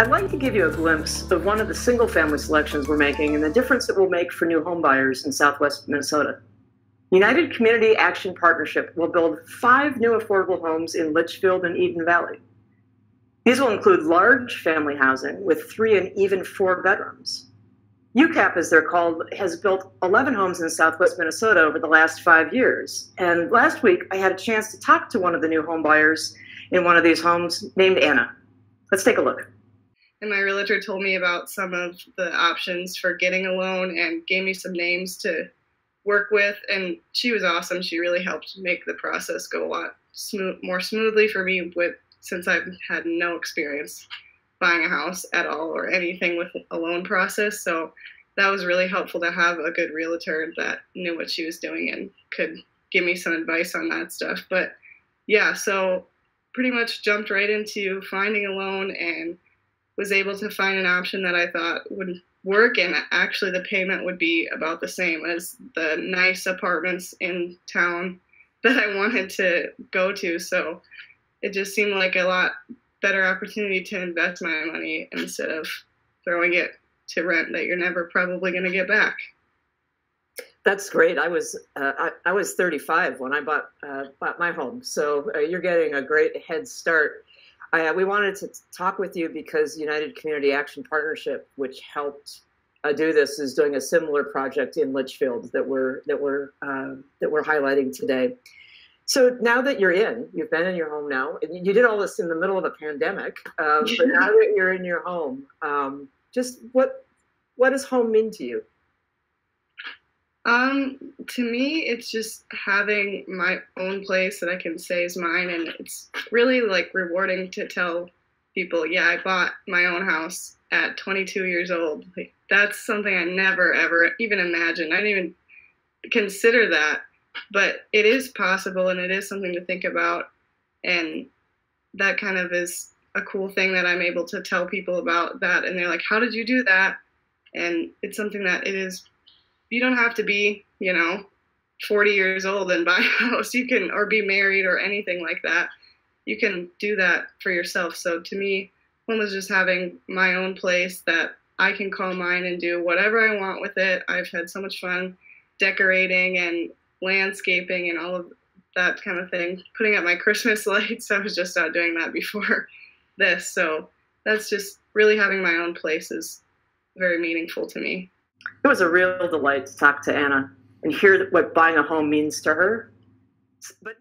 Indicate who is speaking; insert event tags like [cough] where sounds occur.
Speaker 1: I'd like to give you a glimpse of one of the single family selections we're making and the difference it will make for new home buyers in southwest Minnesota. United Community Action Partnership will build five new affordable homes in Litchfield and Eden Valley. These will include large family housing with three and even four bedrooms. UCAP, as they're called, has built 11 homes in southwest Minnesota over the last five years. And last week, I had a chance to talk to one of the new home buyers in one of these homes named Anna. Let's take a look
Speaker 2: and my realtor told me about some of the options for getting a loan and gave me some names to work with. And she was awesome. She really helped make the process go a lot smooth more smoothly for me with since i've had no experience buying a house at all or anything with a loan process. So that was really helpful to have a good realtor that knew what she was doing and could give me some advice on that stuff. But yeah so pretty much jumped right into finding a loan and was able to find an option that I thought would work, and actually the payment would be about the same as the nice apartments in town [laughs] that I wanted to go to. So it just seemed like a lot better opportunity to invest my money instead of throwing it to rent that you're never probably going to get back.
Speaker 1: That's great. I was uh, I, I, was 35 when I bought uh, bought my home, so uh, you're getting a great head start. I, we wanted to talk with you because United Community Action Partnership, which helped uh, do this, is doing a similar project in Litchfield that we're that we're uh, that we're highlighting today. So now that you're in, you've been in your home now. And you did all this in the middle of a pandemic, um, but [laughs] now that you're in your home, um, just what what does home mean to you?
Speaker 2: Um, to me, it's just having my own place that I can say is mine, and it's really like rewarding to tell people, yeah, I bought my own house at 22 years old. Like, that's something I never ever even imagined. I didn't even consider that, but it is possible, and it is something to think about, and that kind of is a cool thing that I'm able to tell people about that, and they're like, "How did you do that?" And it's something that it is you don't have to be, you know, 40 years old and buy [laughs] a house. You can, or be married or anything like that. You can do that for yourself. So to me, home was just having my own place that I can call mine and do whatever I want with it. I've had so much fun decorating and landscaping and all of that kind of thing. Putting up my Christmas [laughs] lights. I was just out doing that before [laughs] this. So that's just really having my own place is very meaningful to me.
Speaker 1: It was a real delight to talk to Anna and hear what buying a home means to her. But